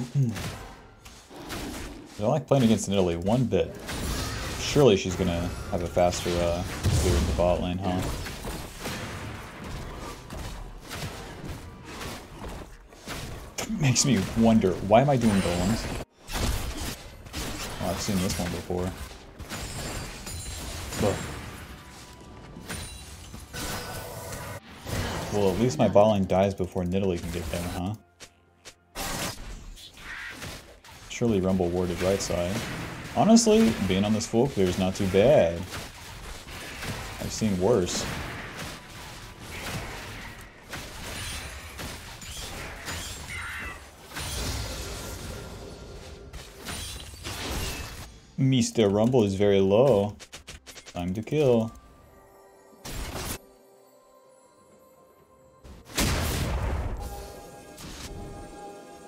I don't like playing against Nidalee one bit. Surely she's gonna have a faster uh, clear in the bot lane, huh? Makes me wonder, why am I doing golems? I've seen this one before. Well, at least my bot lane dies before Nidalee can get there, huh? Surely Rumble warded right side. Honestly, being on this full clear is not too bad. I've seen worse. Mr. Rumble is very low. Time to kill.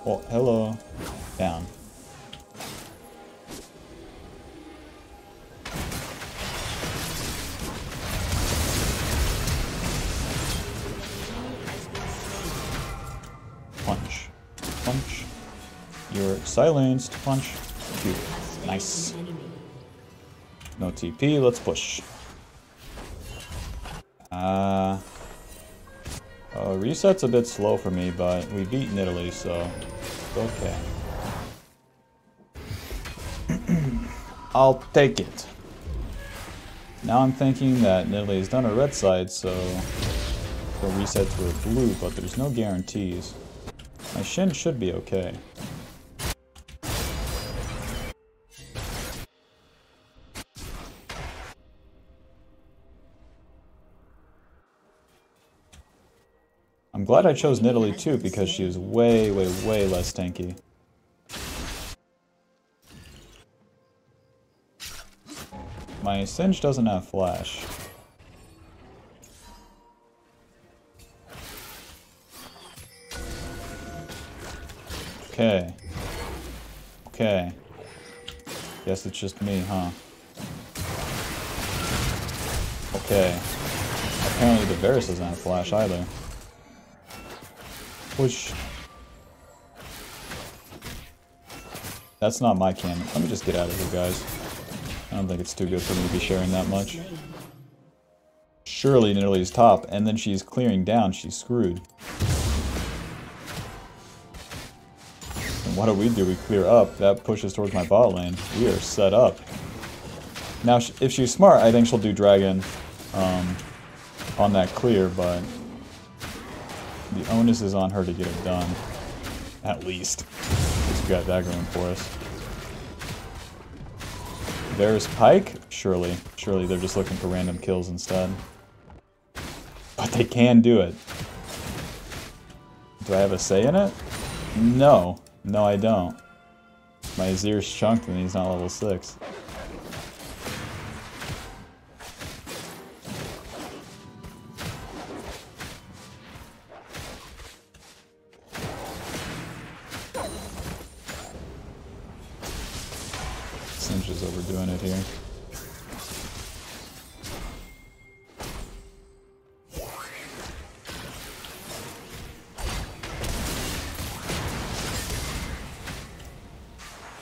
Oh, hello. Punch. You're silenced. Punch. Nice. No TP, let's push. Uh, uh, reset's a bit slow for me, but we beat Nidalee, so okay. I'll take it. Now I'm thinking that has done a red side, so we'll reset to a blue, but there's no guarantees. My Shen should be okay. I'm glad I chose Nidalee too because she is way, way, way less tanky. My Singe doesn't have flash. Okay. Okay. Guess it's just me, huh? Okay. Apparently the Varus doesn't have flash either. Push. That's not my cannon. Let me just get out of here, guys. I don't think it's too good for me to be sharing that much. Surely Nidalee's top, and then she's clearing down. She's screwed. And what do we do? We clear up. That pushes towards my bot lane. We are set up. Now, if she's smart, I think she'll do dragon um, on that clear, but the onus is on her to get it done. At least. Because we got that going for us. There's Pyke? Surely. Surely they're just looking for random kills instead. But they can do it. Do I have a say in it? No. No, I don't. My Azir's chunked and he's not level 6.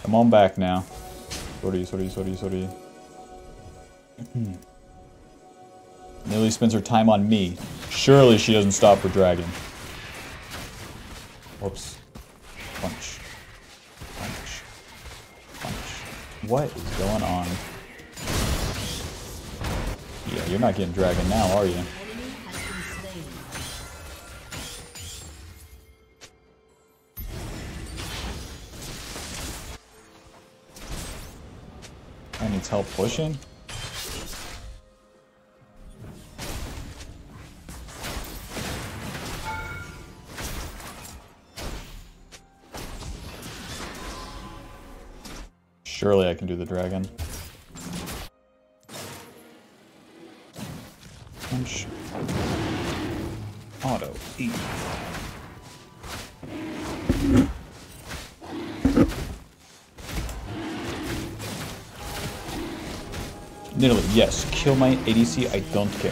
Come on back now. Sorry, sorry, sorry, sorry. Nearly spends her time on me. Surely she doesn't stop for dragon. Whoops. Punch. Punch. Punch. What is going on? Yeah, you're not getting dragon now, are you? I needs help pushing? Surely I can do the dragon. Literally, yes. Kill my ADC, I don't care.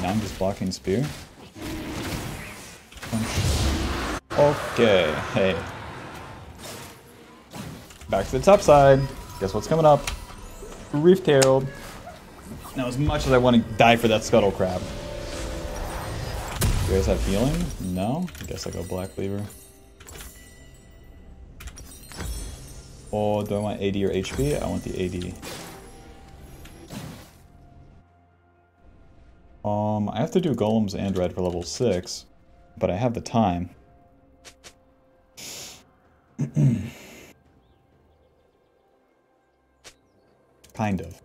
Now I'm just blocking spear. Okay, hey. Back to the top side. Guess what's coming up? Rift Herald. Now, as much as I want to die for that Scuttle Crab. You guys have healing? No? I guess I go Black Cleaver. Oh, do I want AD or HP? I want the AD. Um, I have to do golems and red for level 6, but I have the time. kind of.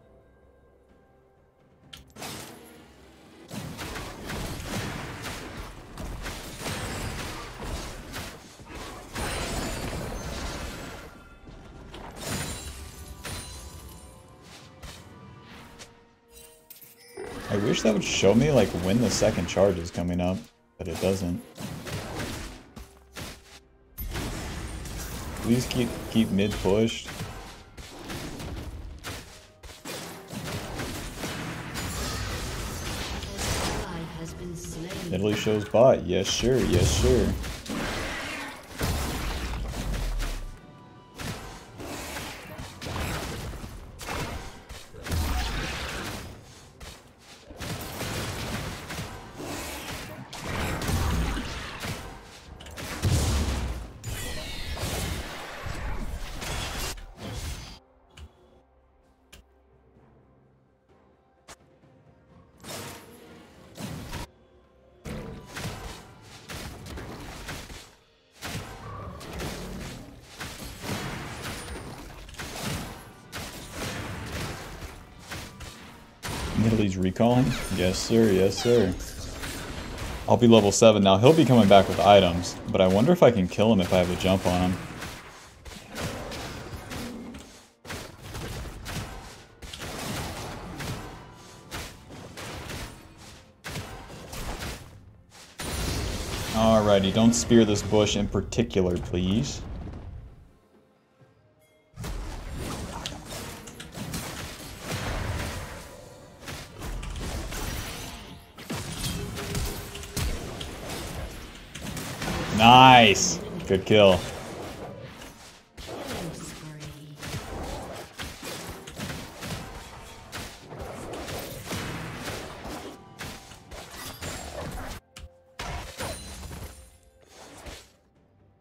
That would show me like when the second charge is coming up, but it doesn't. Please keep keep mid pushed. Nidalee shows bot. Yes, sure. Yes, sure. Nidalee's recalling? Yes, sir. Yes, sir. I'll be level 7 now. He'll be coming back with items, but I wonder if I can kill him if I have a jump on him. Alrighty, don't spear this bush in particular, please. Nice. Good kill.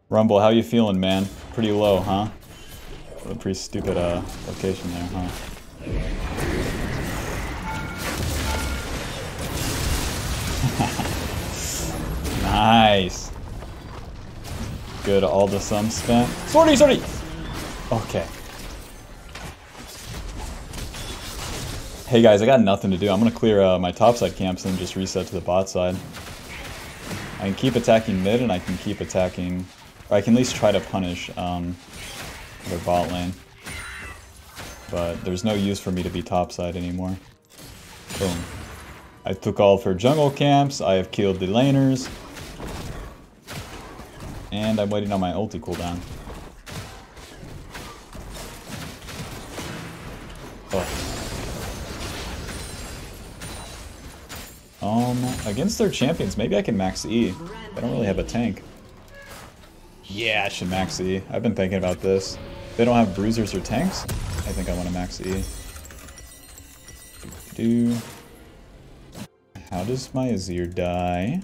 Rumble, how you feeling, man? Pretty low, huh? A pretty stupid uh, location there, huh? nice. Good, all the sum spent. Sorty, sorty! Okay. Hey guys, I got nothing to do. I'm gonna clear uh, my topside camps and just reset to the bot side. I can keep attacking mid and I can keep attacking... Or I can at least try to punish um, their bot lane. But there's no use for me to be topside anymore. Boom. I took all of her jungle camps, I have killed the laners, and I'm waiting on my ulti cooldown. Oh. Um, against their champions, maybe I can max E. I don't really have a tank. Yeah, I should max E. I've been thinking about this. If they don't have bruisers or tanks, I think I want to max E. Do. How does my Azir die?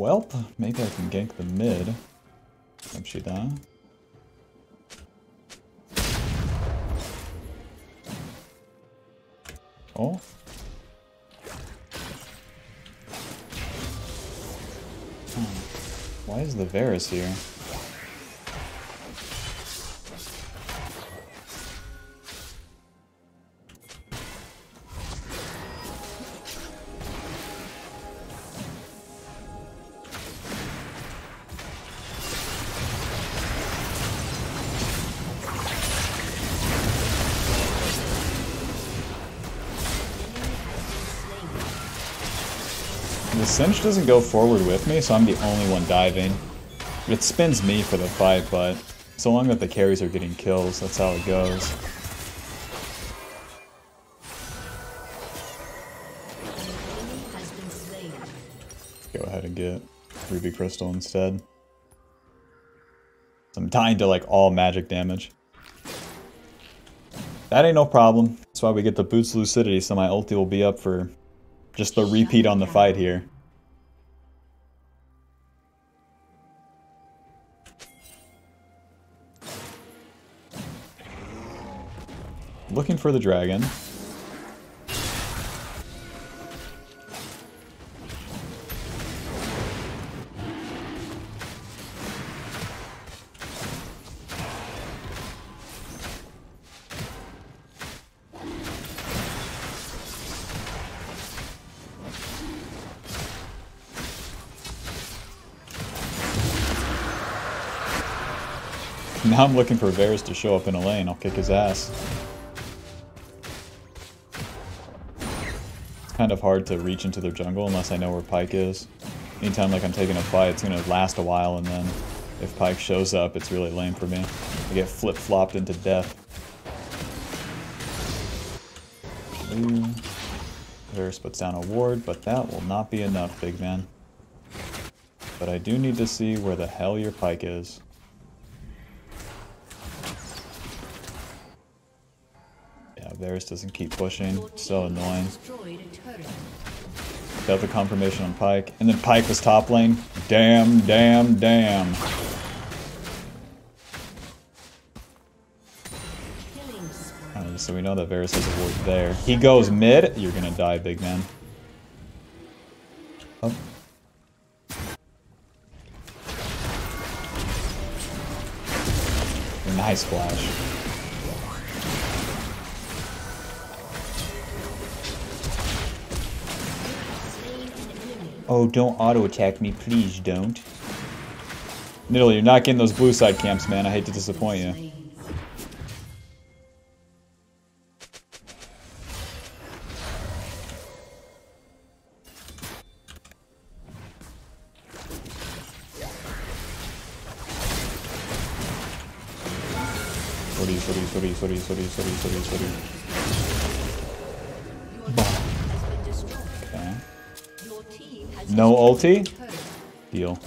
Welp, maybe I can gank the mid. Die. Oh. Hmm. Why is the Varus here? The cinch doesn't go forward with me, so I'm the only one diving. It spins me for the fight, but So long that the carries are getting kills, that's how it goes. Go ahead and get Ruby Crystal instead. I'm dying to like all magic damage. That ain't no problem. That's why we get the Boots Lucidity, so my ulti will be up for just the repeat on the fight here. Looking for the dragon. Now I'm looking for Varus to show up in a lane. I'll kick his ass. It's kind of hard to reach into their jungle unless I know where Pyke is. Anytime like I'm taking a fight, it's gonna last a while and then if Pyke shows up, it's really lame for me. I get flip-flopped into death. Varus puts down a ward, but that will not be enough, big man. But I do need to see where the hell your Pyke is. Varus doesn't keep pushing. So annoying. Got the confirmation on Pyke. And then Pyke was top lane. Damn, damn, damn. so we know that Varus has a ward there. He goes mid. You're gonna die, big man. Oh. Nice flash. Oh, don't auto-attack me. Please don't. Nidalee, you're not getting those blue side camps, man. I hate to disappoint you. Sorry, sorry, sorry, sorry, sorry, sorry, sorry, sorry. No ulti? Deal.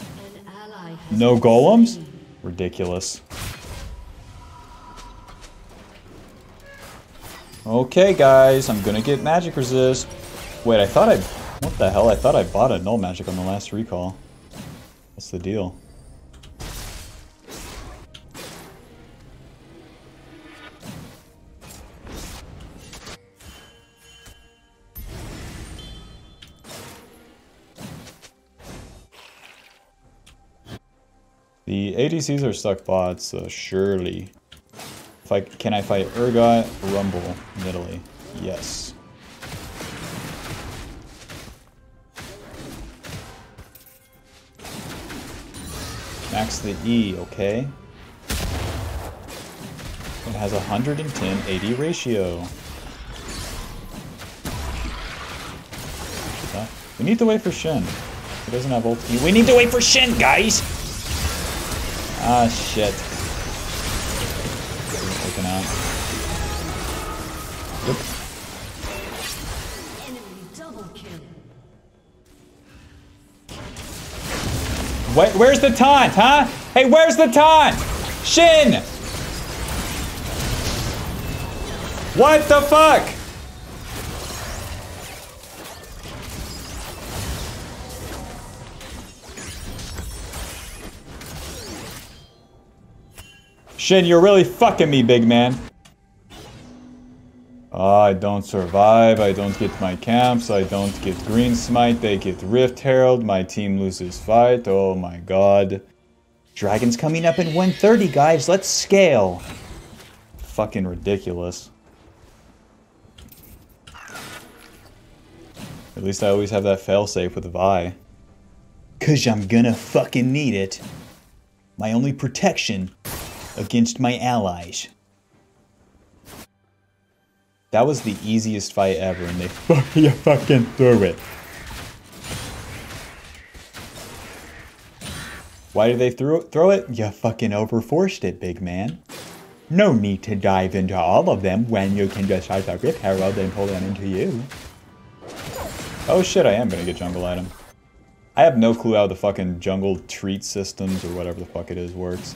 No golems? Ridiculous. Okay, guys, I'm gonna get magic resist. Wait, I thought I... What the hell? I thought I bought a null magic on the last recall. What's the deal? ADCs are stuck bots, so surely. If I can I fight Urgot, Rumble, Nidalee? Yes. Max the E, okay. It has 110 AD ratio. We need to wait for Shen. He doesn't have ulti. We need to wait for Shen, guys! Ah, shit. Taken out. Yep. Wait, where's the taunt, huh? Hey, where's the taunt? Shen! What the fuck? Shen, you're really fucking me, big man. Oh, I don't survive, I don't get my camps, I don't get Green Smite, they get Rift Herald, my team loses fight, oh my god. Dragon's coming up in 130, guys, let's scale. Fucking ridiculous. At least I always have that failsafe with Vi. Cause I'm gonna fucking need it. My only protection against my allies. That was the easiest fight ever, and they fucking threw it. Why did they throw, it? throw it? You fucking overforced it, big man. No need to dive into all of them when you can just start the Rift Herald and pull them into you. Oh shit, I am gonna get jungle item. I have no clue how the fucking jungle treat systems or whatever the fuck it is works.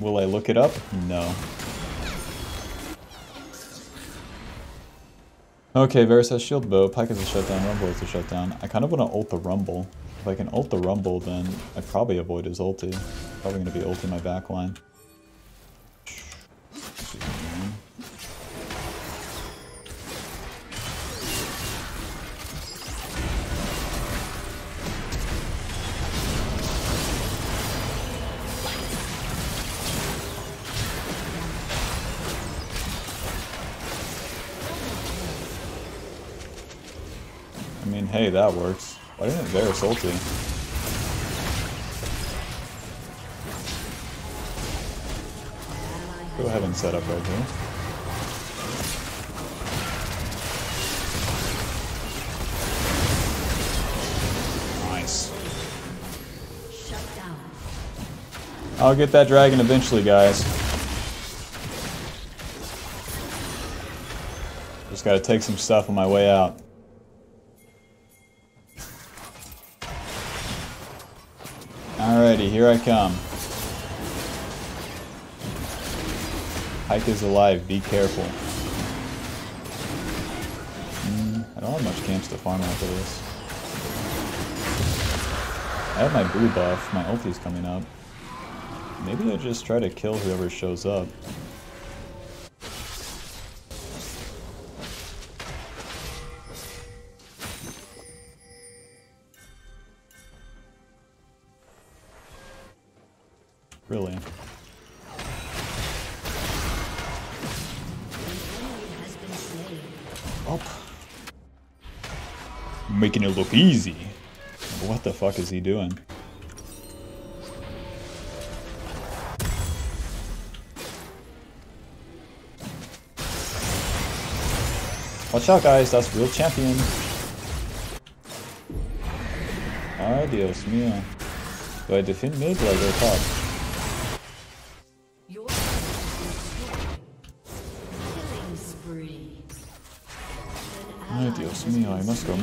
Will I look it up? No. Okay, Varus has shield bow, Pyke is a shutdown, Rumble is a shutdown. I kind of want to ult the Rumble. If I can ult the Rumble, then I'd probably avoid his ulti. Probably going to be ulti my backline. Hey, that works. Why didn't Varus ulti? Go ahead and set up right here. Nice. I'll get that dragon eventually, guys. Just gotta take some stuff on my way out. Alrighty, here I come. Pyke is alive, be careful. Mm, I don't have much camps to farm after this. I have my blue buff, my ulti's coming up. Maybe I just try to kill whoever shows up. Making it look easy. What the fuck is he doing? Watch out guys, that's real champion. Ay Dios mío. Do I defend mid or I top? Dios mío, I must go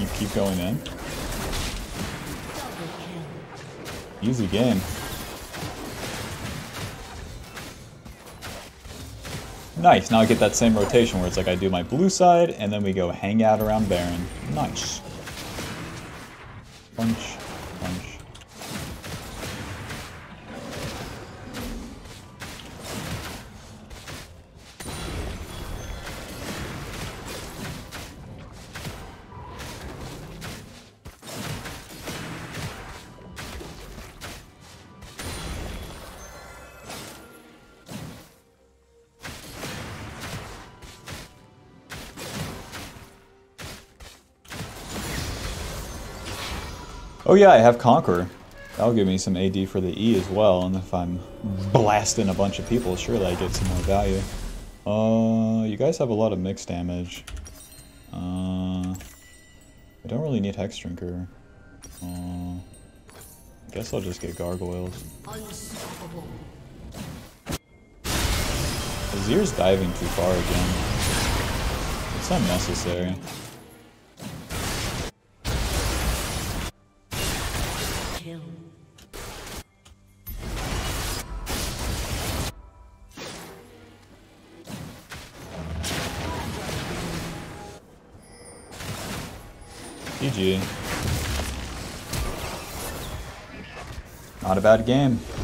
you keep going in? Easy game. Nice, now I get that same rotation where it's like I do my blue side, and then we go hang out around Baron. Nice. Oh yeah, I have Conquer. That'll give me some AD for the E as well, and if I'm blasting a bunch of people, surely I get some more value. Uh, you guys have a lot of mixed damage. Uh, I don't really need Hex Drinker. Uh, I guess I'll just get Gargoyles. Azir's diving too far again. It's unnecessary. Bad game.